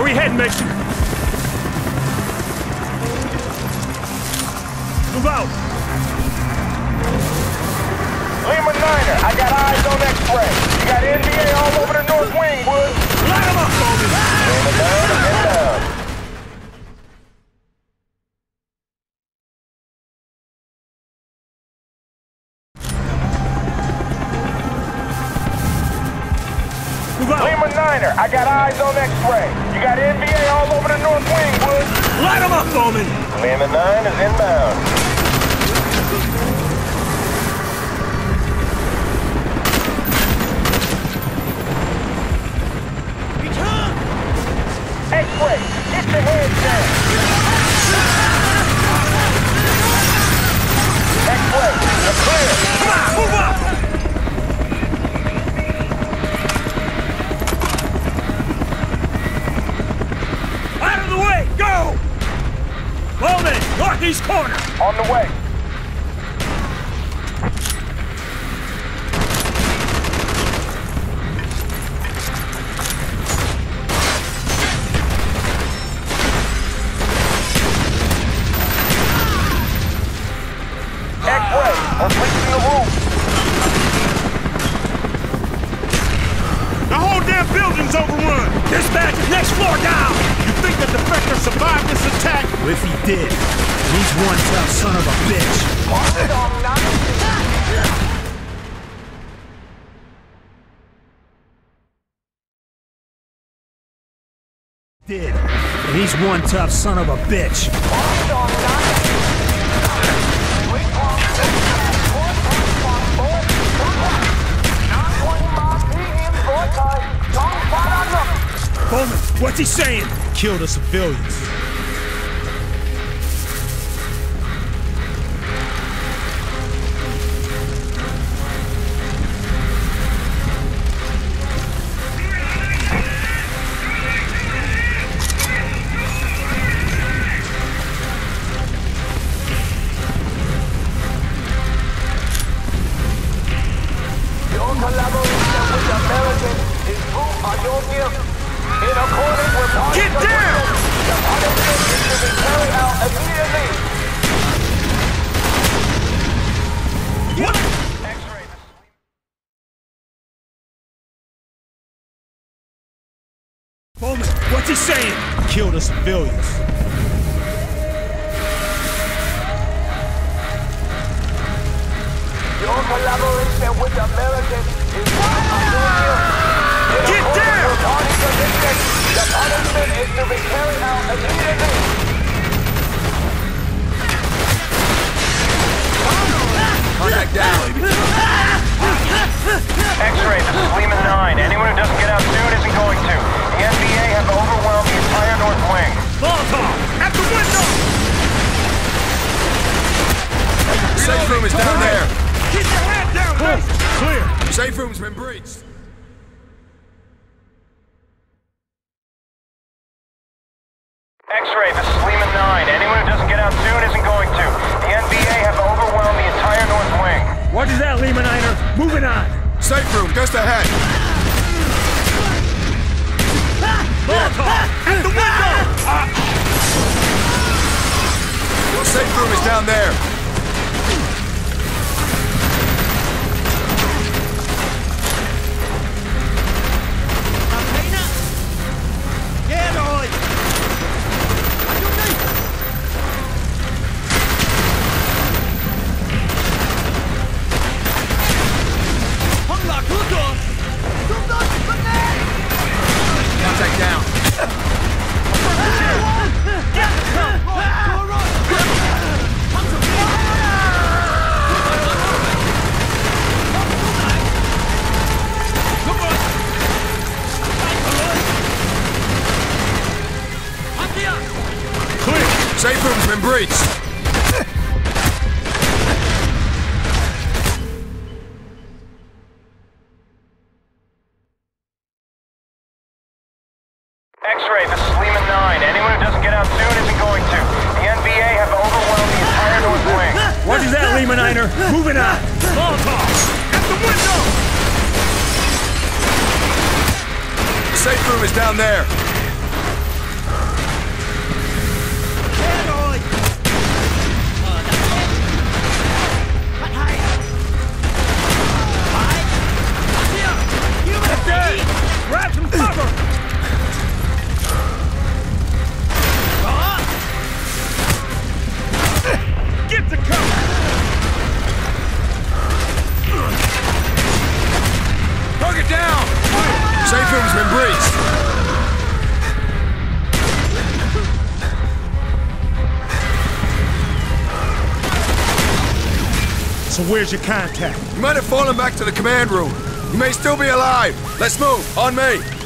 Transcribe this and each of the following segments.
Where we heading, Mason? Move out! Lima Niner, I got eyes on X-Ray. You got NVA all over the north wing, Woods. Out! Lima Niner, I got eyes on X-Ray. You got NVA all over the north wing, Woods. Light 'em up, Bowman! Lima 9 is inbound. X-Ray, get your head down. X-Ray, you're clear. Come on, move up! Northeast corner! On the way. X-Ray, we're the roof. The whole damn building's overrun! Dispatch, next floor down! You think the defector survived this attack? If he did, he's one tough son of a bitch. Did, and he's one tough son of a bitch. Bowman, what's he saying? Kill the civilians. Bowman, what's he saying? Kill the civilians. Your collaboration with the Americans is proof of your gift. In Get down! with party agreement, the punishment is to be carried out immediately. Contact down. Ah! Ah! X-ray, this is Lima 9. Anyone who doesn't get out soon isn't going to. The NVA have overwhelmed the entire north wing. Molotov! At the window! Safe room is down there. Keep your head down, Mason! Clear! Safe room's been breached. X-ray, this is Lima 9. Anyone who doesn't get out soon isn't going Safe room just ahead. At the window! Safe room is down there. Room's been breached. X-ray, this is Lima 9. Anyone who doesn't get out soon isn't going to. The NVA have overwhelmed the entire north wing. What is that, Lima Niner? Moving on! Molotov! At the window! Safe room is down there. Target down! Safe room's been breached. So where's your contact? You might have fallen back to the command room. You may still be alive. Let's move. On me.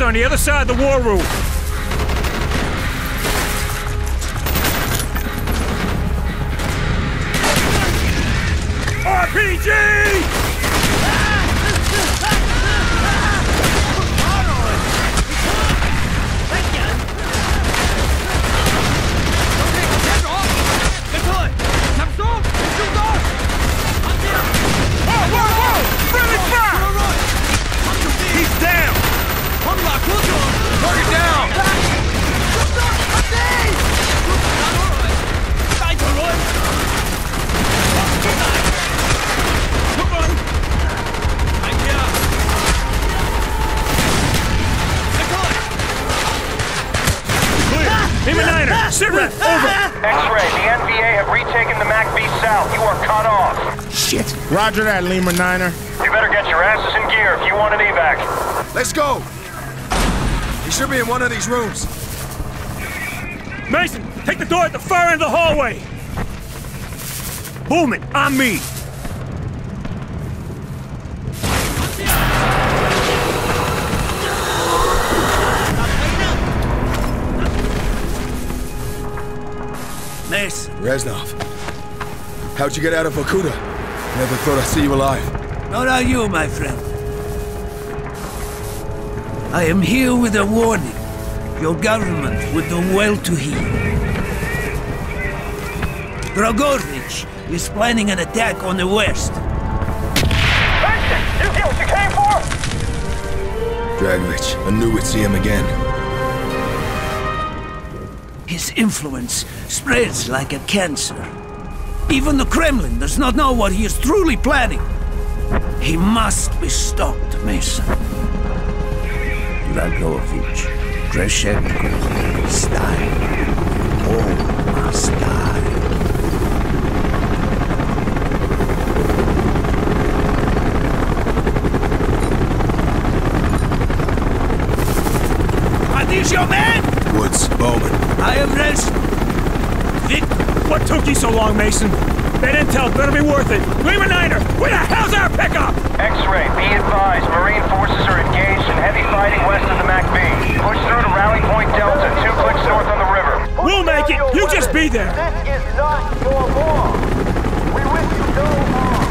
On the other side of the war room. RPG! Target down. Clear! Lima Niner! Sit rep! Over! X-ray, the NVA have retaken the MACV South. You are cut off. Shit! Roger that, Lima Niner. You better get your asses in gear if you want an evac. Let's go. He should be in one of these rooms. Mason, take the door at the far end of the hallway! Boom it! On me! Mason, Reznov. How'd you get out of Vorkuta? Never thought I'd see you alive. not are you, my friend. I am here with a warning. Your government would do well to heed. Dragovich is planning an attack on the west. Mason, you get what you came for? Dragovich, I knew we'd see him again. His influence spreads like a cancer. Even the Kremlin does not know what he is truly planning. He must be stopped, Mason. Dragovich, Kravchenko, Stein, all must die. Are these your men? Woods, Bowman. I am. Vic, What took you so long, Mason? That intel better be worth it. Lima Niner, where the hell's our pickup? X-ray, be advised, Marine forces are engaged in heavy fighting west of the MACV. Push through to Rally Point Delta, two clicks north on the river. We'll make it. You just be there. This is not your war. We wish you no harm.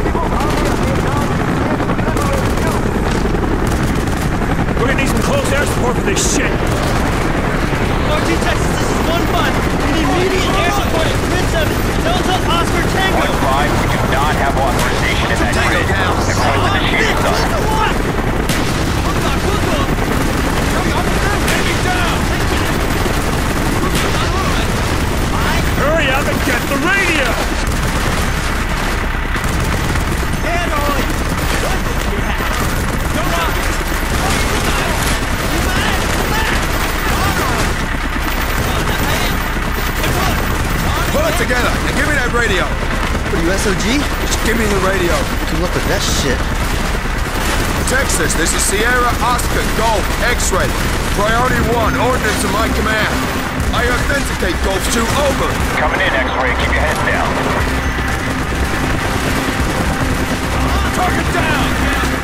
People of the Vietnam stand to liberate you. We're gonna need some close air support for this shit. RT Texas, this is 1-5. We need immediate air support at Grid 7, Delta Oscar Tango. Point five, we do not have authorization in that Tango grid. down. According to the shooting zone. Hurry up and get the radio. Pull it together and give me that radio. What are you, SOG? Just give me the radio. Good luck with that shit. Texas, this is Sierra Oscar Golf X-ray. Priority one, ordnance to my command. I authenticate Gulf 2, over. Coming in, X-ray. Keep your heads down. Target down!